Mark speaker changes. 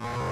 Speaker 1: you